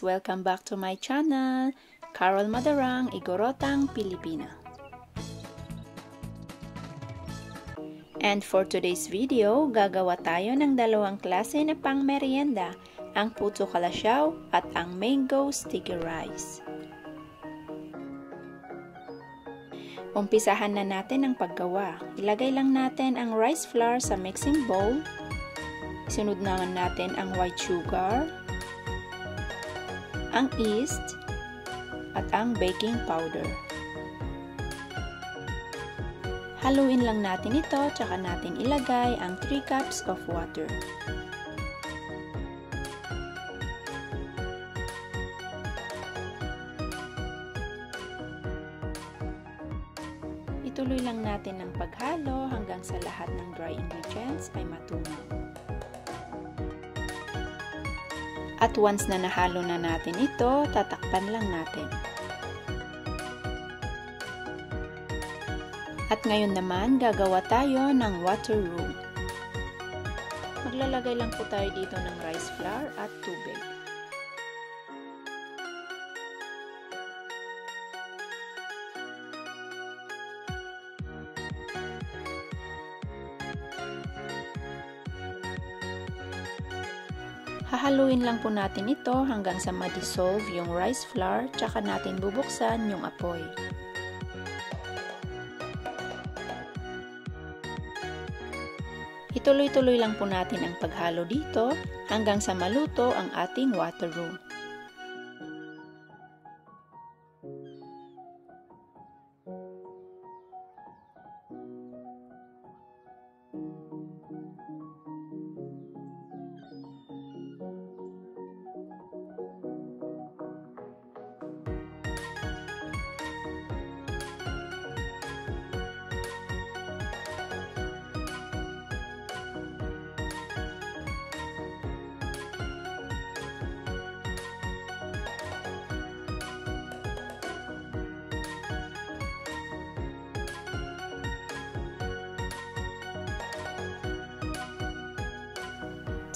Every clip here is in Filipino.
Welcome back to my channel, Carol Madarang, Igorotang, Pilipina. And for today's video, gagawa tayo ng dalawang klase na pang merienda, ang puto kalasyaw at ang mango sticky rice. Umpisahan na natin ang paggawa. Ilagay lang natin ang rice flour sa mixing bowl. Sunod naman natin ang white sugar, ang yeast, at ang baking powder. Haluin lang natin ito, tsaka natin ilagay ang 3 cups of water. Ituloy lang natin ang paghalo hanggang sa lahat ng dry ingredients ay matunaw. At once na nahalo na natin ito, tatakpan lang natin. At ngayon naman, gagawa tayo ng water roux. Maglalagay lang po tayo dito ng rice flour at tubig. Hahaluin lang po natin ito hanggang sa ma-dissolve yung rice flour tsaka natin bubuksan yung apoy. Ituloy-tuloy lang po natin ang paghalo dito hanggang sa maluto ang ating water roux.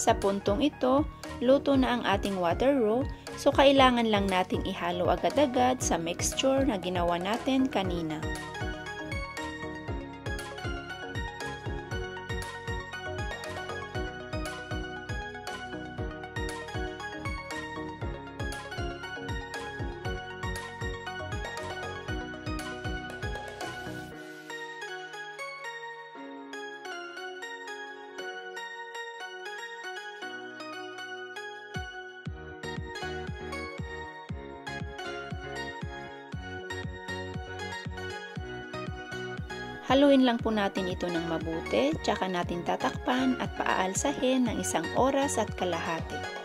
Sa puntong ito, luto na ang ating water roux, so kailangan lang nating ihalo agad-agad sa mixture na ginawa natin kanina. Haluin lang po natin ito ng mabuti, tsaka natin tatakpan at paaalsahin ng isang oras at kalahati.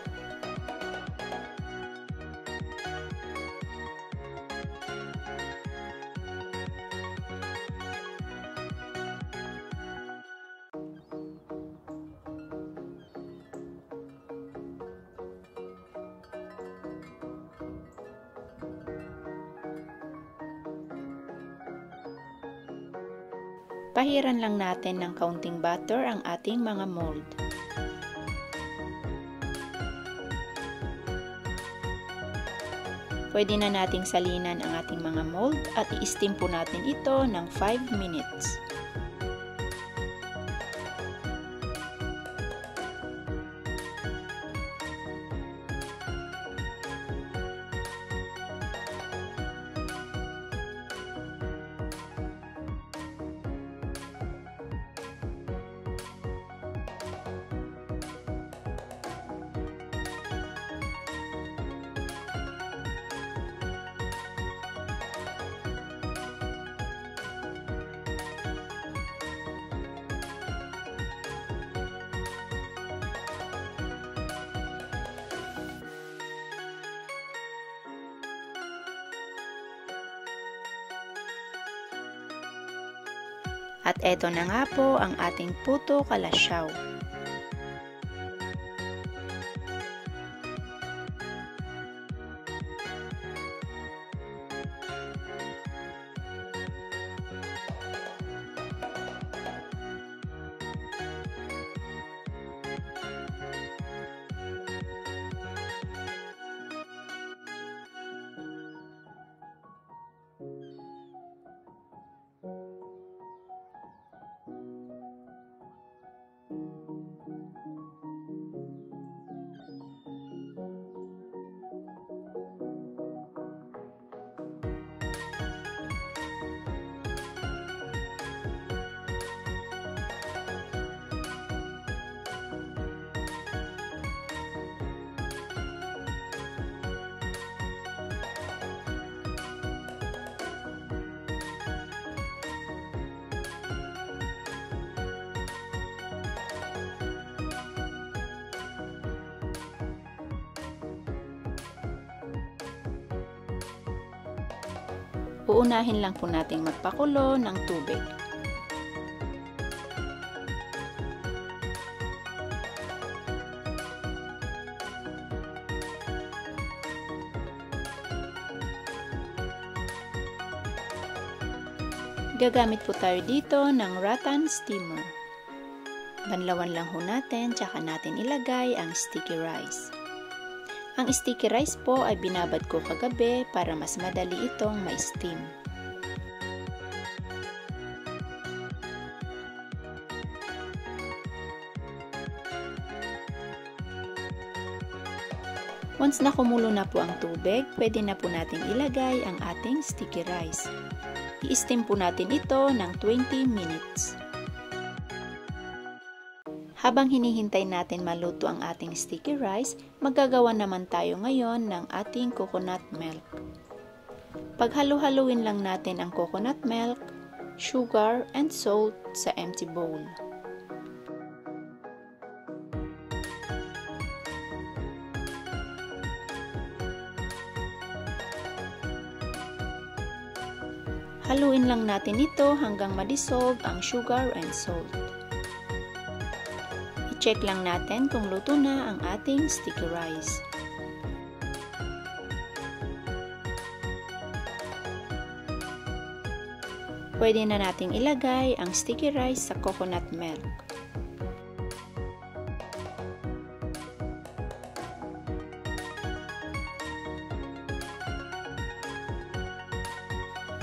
Pahiran lang natin ng kaunting butter ang ating mga mold. Pwede na nating salinan ang ating mga mold at i-steam po natin ito ng 5 minutes. At eto na nga po ang ating puto kalasyaw. Uunahin lang po nating magpakulo ng tubig. Gagamit po tayo dito ng rattan steamer. Banlawan lang ho natin, tsaka natin ilagay ang sticky rice. Ang sticky rice po ay binabad ko kagabi para mas madali itong ma-steam. Once na kumulo na po ang tubig, pwede na po natin ilagay ang ating sticky rice. I-steam po natin ito ng 20 minutes. Habang hinihintay natin maluto ang ating sticky rice, magagawa naman tayo ngayon ng ating coconut milk. Paghalu-haluin lang natin ang coconut milk, sugar, and salt sa empty bowl. Haluin lang natin ito hanggang madissolve ang sugar and salt. I-check lang natin kung luto na ang ating sticky rice. Pwede na nating ilagay ang sticky rice sa coconut milk.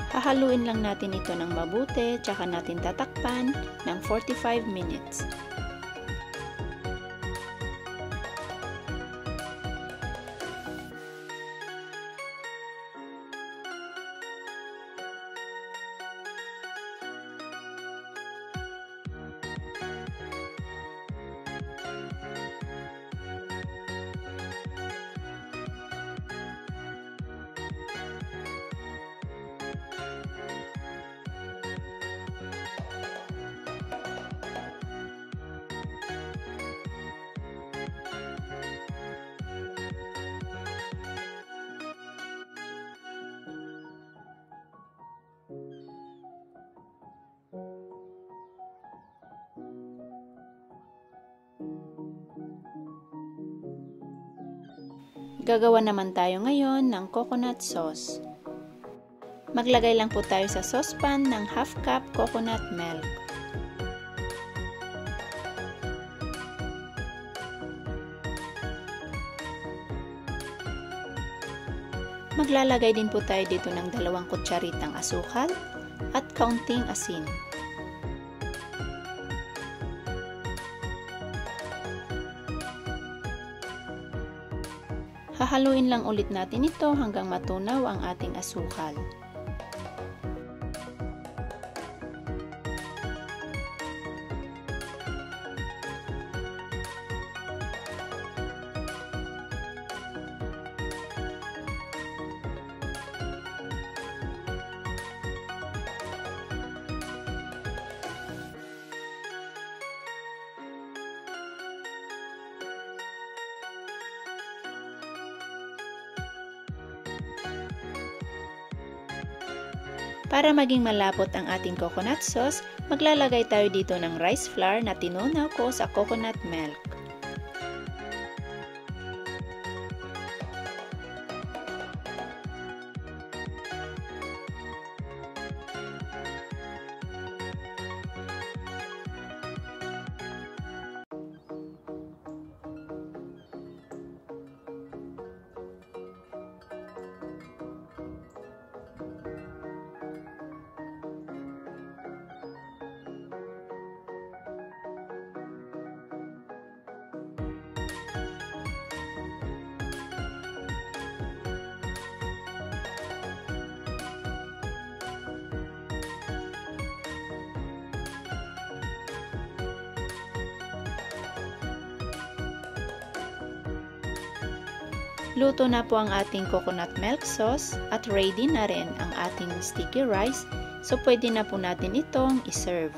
Hahaluin lang natin ito ng mabuti, tsaka natin tatakpan ng 45 minutes. Gagawa naman tayo ngayon ng coconut sauce. Maglagay lang po tayo sa saucepan ng half cup coconut milk. Maglalagay din po tayo dito ng dalawang kutsaritang asukal at kaunting asin. Hahaluin lang ulit natin ito hanggang matunaw ang ating asukal. Para maging malapot ang ating coconut sauce, maglalagay tayo dito ng rice flour na tinunaw ko sa coconut milk. Luto na po ang ating coconut milk sauce at ready na rin ang ating sticky rice so pwede na po natin itong iserve.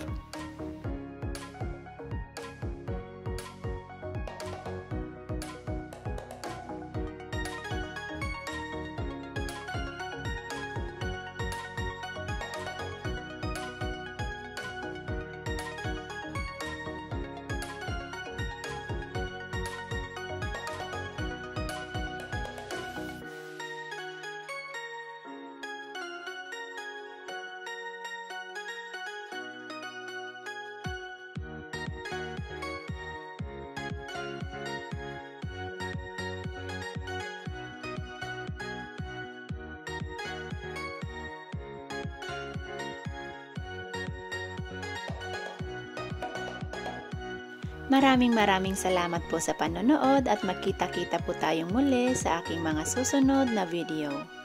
Maraming maraming salamat po sa panonood at magkita-kita po tayong muli sa aking mga susunod na video.